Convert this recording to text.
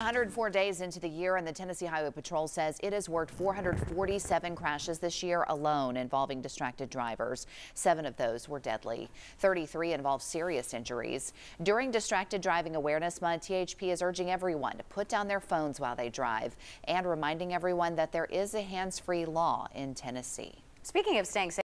104 days into the year, and the Tennessee Highway Patrol says it has worked 447 crashes this year alone involving distracted drivers. Seven of those were deadly. 33 involved serious injuries. During Distracted Driving Awareness Month, THP is urging everyone to put down their phones while they drive and reminding everyone that there is a hands-free law in Tennessee. Speaking of staying safe,